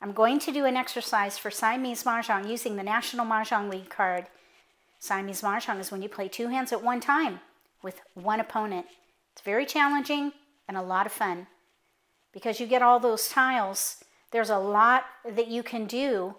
I'm going to do an exercise for Siamese Mahjong using the National Mahjong League card. Siamese Mahjong is when you play two hands at one time with one opponent. It's very challenging and a lot of fun. Because you get all those tiles, there's a lot that you can do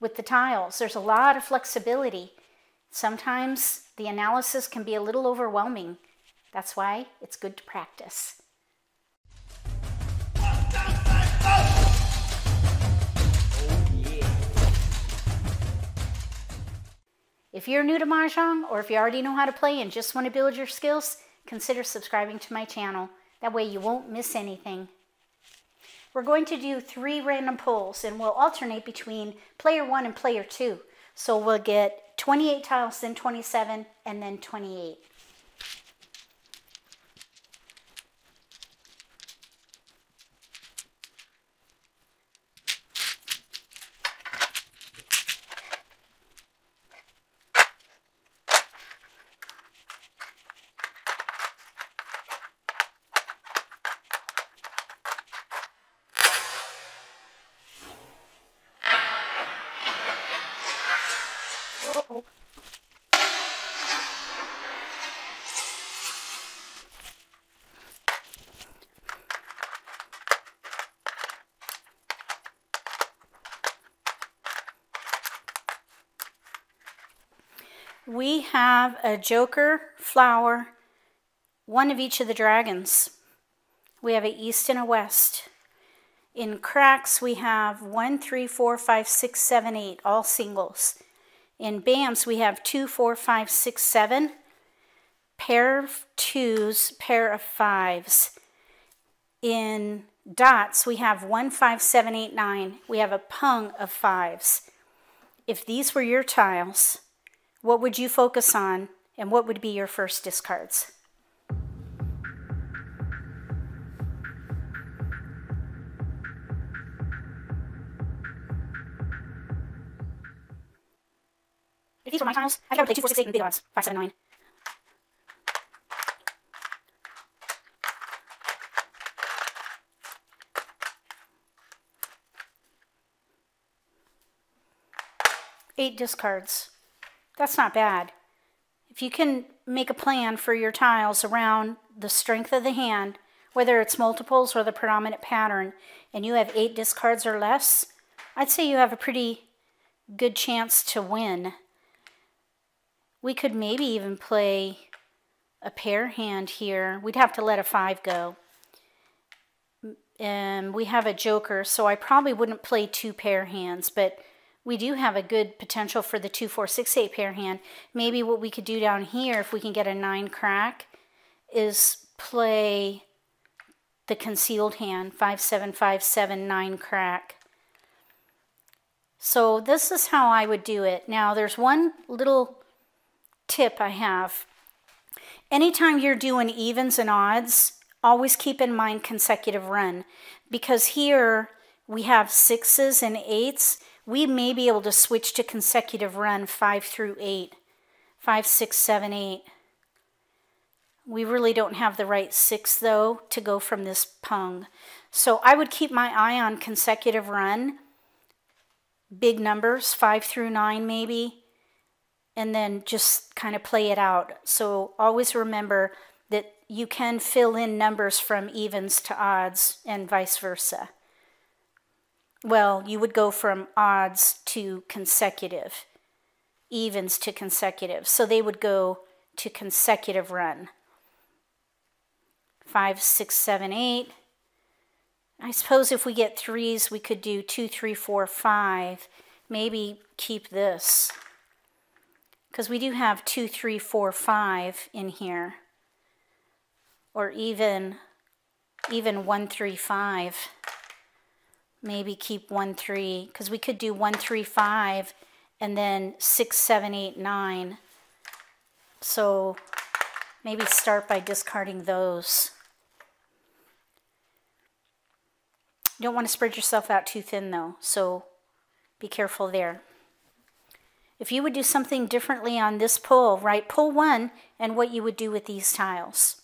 with the tiles. There's a lot of flexibility. Sometimes the analysis can be a little overwhelming. That's why it's good to practice. If you're new to Mahjong or if you already know how to play and just want to build your skills, consider subscribing to my channel. That way you won't miss anything. We're going to do three random pulls and we'll alternate between player one and player two. So we'll get 28 tiles, then 27, and then 28. We have a joker, flower, one of each of the dragons. We have a east and a west. In cracks, we have one, three, four, five, six, seven, eight, all singles. In BAMs, we have two, four, five, six, seven, pair of twos, pair of fives. In dots, we have one, five, seven, eight, nine. We have a pung of fives. If these were your tiles, what would you focus on and what would be your first discards? If these were my tiles, I'd probably play 2, 4, 6, 8, and big odds. 5, 7, 9. Eight discards. That's not bad. If you can make a plan for your tiles around the strength of the hand, whether it's multiples or the predominant pattern, and you have eight discards or less, I'd say you have a pretty good chance to win. We could maybe even play a pair hand here. We'd have to let a five go. And we have a joker, so I probably wouldn't play two pair hands, but we do have a good potential for the 2, 4, 6, 8 pair hand. Maybe what we could do down here, if we can get a 9 crack, is play the concealed hand, 5, 7, 5, 7, 9 crack. So this is how I would do it. Now there's one little tip I have. Anytime you're doing evens and odds, always keep in mind consecutive run because here we have sixes and eights we may be able to switch to consecutive run 5 through 8. 5, 6, 7, 8. We really don't have the right 6, though, to go from this pung. So I would keep my eye on consecutive run, big numbers, 5 through 9 maybe, and then just kind of play it out. So always remember that you can fill in numbers from evens to odds and vice versa well, you would go from odds to consecutive, evens to consecutive. So they would go to consecutive run. Five, six, seven, eight. I suppose if we get threes, we could do two, three, four, five. Maybe keep this. Because we do have two, three, four, five in here. Or even, even one, three, five maybe keep 1, 3, because we could do 1, 3, 5, and then 6, 7, 8, 9. So maybe start by discarding those. You don't want to spread yourself out too thin though, so be careful there. If you would do something differently on this pull, write, pull one and what you would do with these tiles.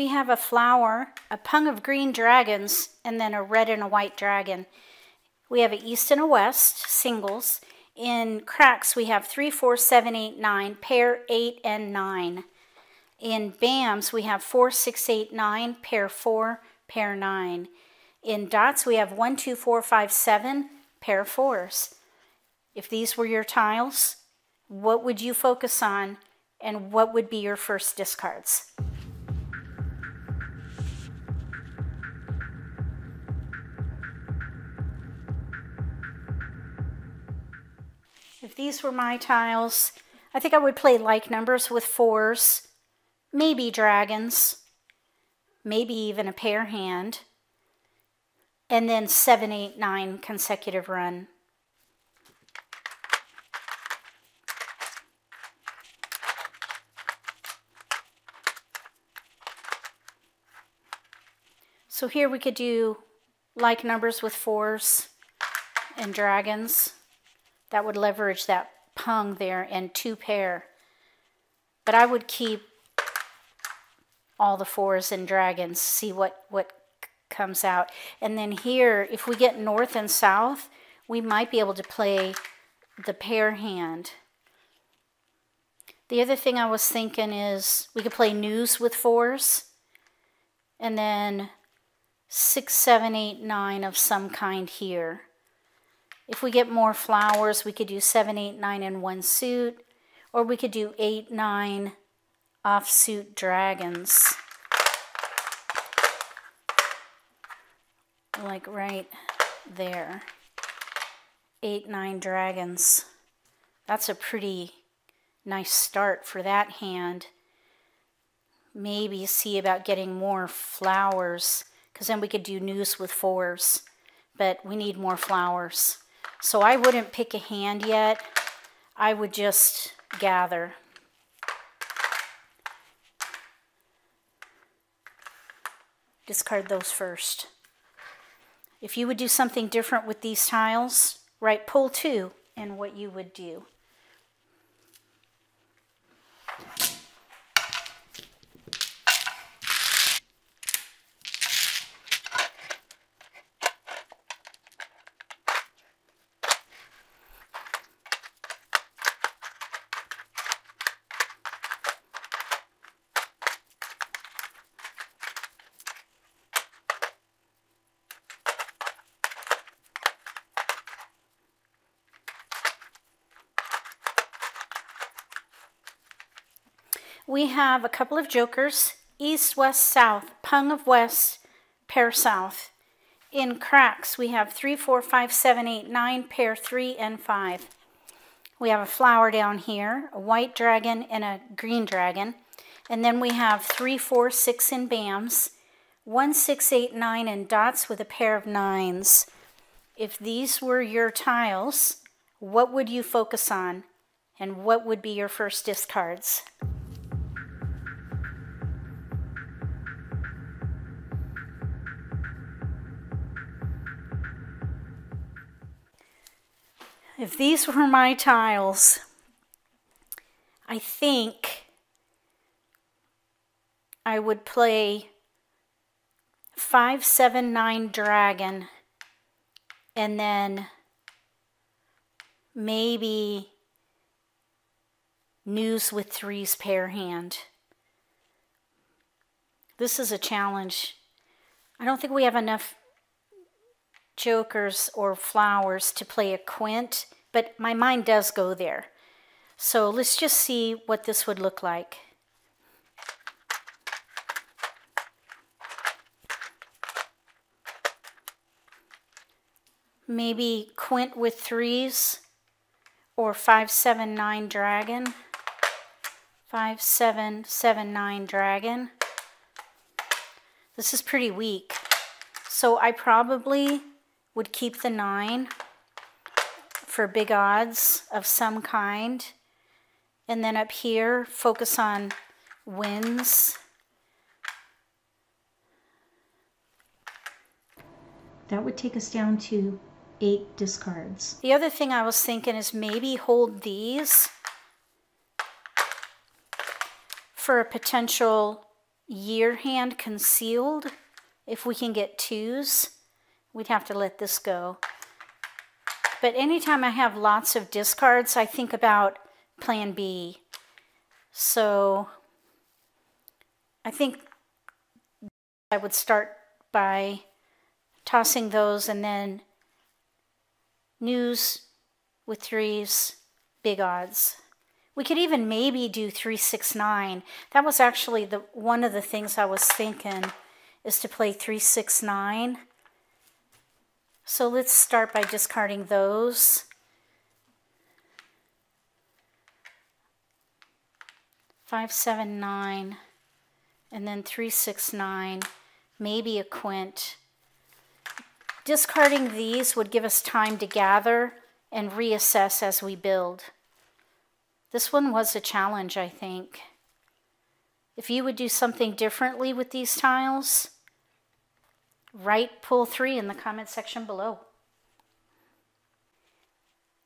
We have a flower, a pung of green dragons, and then a red and a white dragon. We have an east and a west, singles. In cracks, we have three, four, seven, eight, nine, pair eight and nine. In BAMs, we have four, six, eight, nine, pair four, pair nine. In dots, we have one, two, four, five, seven, pair fours. If these were your tiles, what would you focus on and what would be your first discards? If these were my tiles, I think I would play like numbers with fours, maybe dragons, maybe even a pair hand, and then seven, eight, nine consecutive run. So here we could do like numbers with fours and dragons. That would leverage that pung there and two pair. But I would keep all the fours and dragons, see what, what comes out. And then here, if we get north and south, we might be able to play the pair hand. The other thing I was thinking is we could play news with fours and then six, seven, eight, nine of some kind here. If we get more flowers, we could do 7, 8, 9 in one suit, or we could do 8, 9 offsuit dragons. Like right there. 8, 9 dragons. That's a pretty nice start for that hand. Maybe see about getting more flowers, because then we could do news with fours, but we need more flowers. So I wouldn't pick a hand yet. I would just gather. Discard those first. If you would do something different with these tiles, write pull two and what you would do. We have a couple of jokers, east, west, south, pung of west, pair south. In cracks, we have three, four, five, seven, eight, nine, pair three and five. We have a flower down here, a white dragon and a green dragon. And then we have three, four, six in BAMs, one, six, eight, nine in dots with a pair of nines. If these were your tiles, what would you focus on? And what would be your first discards? If these were my tiles, I think I would play 579 Dragon and then maybe News with Threes pair hand. This is a challenge. I don't think we have enough jokers or flowers to play a quint, but my mind does go there. So let's just see what this would look like. Maybe quint with threes or 579 dragon. 5779 dragon. This is pretty weak. So I probably would keep the 9 for big odds of some kind. And then up here, focus on winds. That would take us down to eight discards. The other thing I was thinking is maybe hold these for a potential year hand concealed. If we can get twos, we'd have to let this go. But anytime I have lots of discards, I think about plan B. So I think I would start by tossing those and then news with threes, big odds. We could even maybe do 369. That was actually the one of the things I was thinking is to play 369. So let's start by discarding those. Five, seven, nine, and then three, six, nine, maybe a quint. Discarding these would give us time to gather and reassess as we build. This one was a challenge, I think. If you would do something differently with these tiles, write pull three in the comment section below.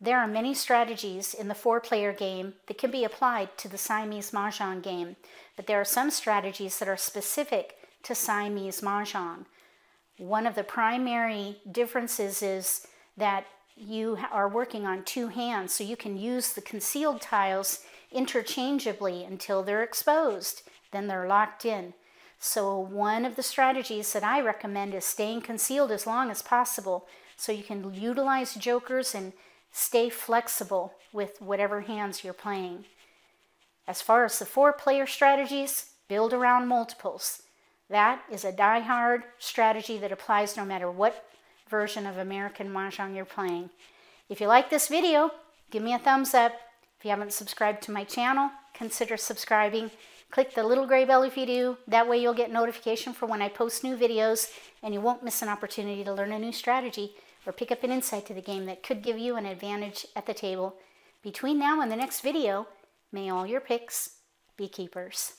There are many strategies in the four-player game that can be applied to the Siamese Mahjong game, but there are some strategies that are specific to Siamese Mahjong. One of the primary differences is that you are working on two hands, so you can use the concealed tiles interchangeably until they're exposed. Then they're locked in. So one of the strategies that I recommend is staying concealed as long as possible so you can utilize jokers and stay flexible with whatever hands you're playing. As far as the four-player strategies, build around multiples. That is a die-hard strategy that applies no matter what version of American Mahjong you're playing. If you like this video, give me a thumbs up. If you haven't subscribed to my channel, consider subscribing. Click the little gray bell if you do. That way you'll get notification for when I post new videos and you won't miss an opportunity to learn a new strategy or pick up an insight to the game that could give you an advantage at the table. Between now and the next video, may all your picks be keepers.